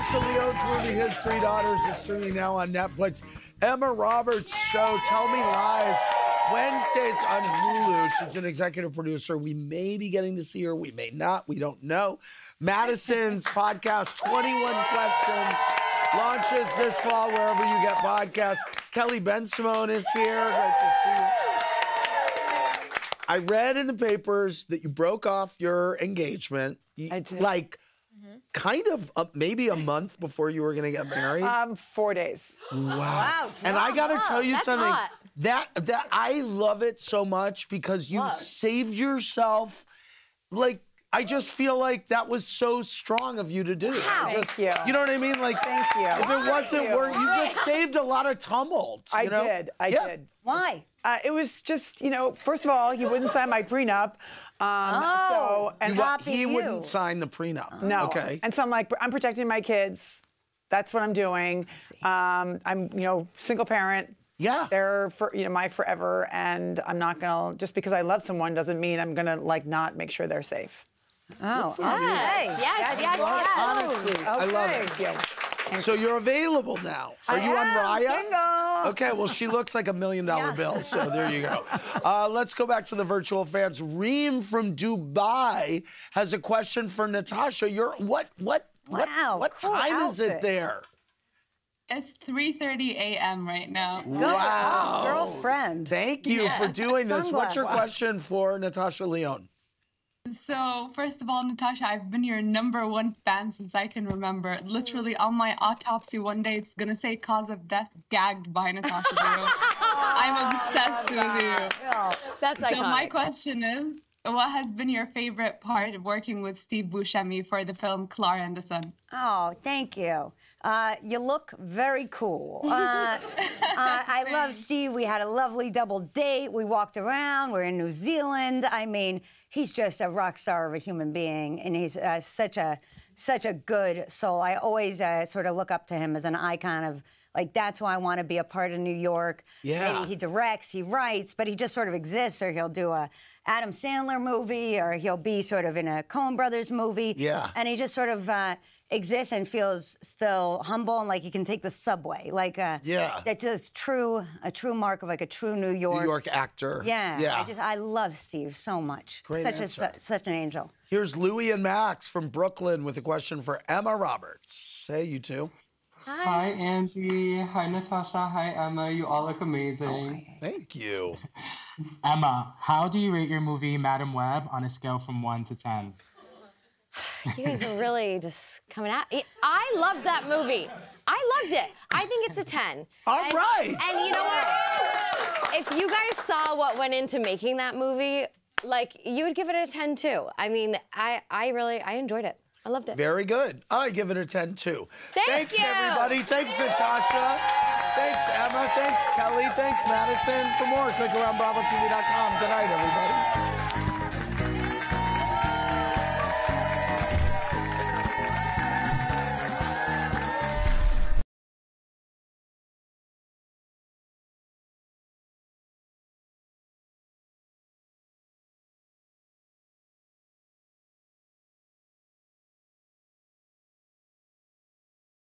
Natasha Lyonne's movie, His Three Daughters, is streaming now on Netflix. Emma Roberts' show, Tell Me Lies, Wednesdays on Hulu. She's an executive producer. We may be getting to see her, we may not, we don't know. Madison's podcast, 21 Questions, launches this fall wherever you get podcasts. Kelly Bensimon is here. Great to see you. I read in the papers that you broke off your engagement. I did. Like, kind of uh, maybe a month before you were going to get married. Um, four days. wow. And I got to tell you That's something. hot. That that I love it so much because you Love. saved yourself. Like I just feel like that was so strong of you to do. I Thank you. You know what I mean? Like, Thank you. if it wasn't you. work, you just saved a lot of tumult. I know? did. I Yeah. did. Why? Uh, it was just, you know, first of all, he wouldn't sign my prenup. Um, Oh. so, and You Happy he you. wouldn't sign the prenup. no. Okay. And so I'm like, I'm protecting my kids. That's what I'm doing. Um, I'm, you know, single parent. Yeah. They're for you know my forever, and I'm not gonna just because I love someone doesn't mean I'm gonna like not make sure they're safe. Oh, Yes, okay. yes, yes, yes. Honestly, I love it. Thank you. So you're available now. Are I you on am Raya? single. Okay, well, she looks like a million dollar Yes. bill, so there you go. Uh, let's go back to the virtual fans. Reem from Dubai has a question for Natasha. You're what what what Wow, what cool time is it there? It's 3:30 a.m. right now. Good. Wow. Oh, girlfriend. Thank you for doing this. What's your question for Natasha Lyonne? So, first of all, Natasha, I've been your number one fan since I can remember. Literally, on my autopsy one day, it's gonna say cause of death gagged by Natasha. I'm obsessed with you. That's So, my question is, what has been your favorite part of working with Steve Buscemi for the film Klara and the Sun? Oh, thank you. Uh, you look very cool. Uh, uh, I love Steve. We had a lovely double date. We walked around. We're in New Zealand. I mean, he's just a rock star of a human being, and he's uh, such a such a good soul. I always uh, sort of look up to him as an icon of. Like that's why I want to be a part of New York. Yeah. Maybe he directs, he writes, but he just sort of exists, or he'll do a Adam Sandler movie, or he'll be sort of in a Coen Brothers movie. Yeah. And he just sort of uh, exists and feels still humble and like he can take the subway. Like uh, Yeah. that just true a true mark of like a true New York. New York actor. Yeah. Yeah. I just I love Steve so much. Great such answer. a su- such an angel. Here's Louie and Max from Brooklyn with a question for Emma Roberts. Hey, you two. Hi, Angie. Hi, Natasha. Hi, Emma. You all look amazing. Oh, Thank you. Emma, how do you rate your movie Madame Web on a scale from 1 to 10? You guys are really just coming at it. I loved that movie. I loved it. I think it's a 10. All and, right. And you know what? If you guys saw what went into making that movie, like you would give it a 10 too. I mean, I I really I enjoyed it. I loved it. Very good. I give it a 10 too. Thank Thanks, you. everybody. Thanks, Natasha. Thanks, Emma. Thanks, Kelly. Thanks, Madison. For more, click around BravoTV.com. Good night, everybody.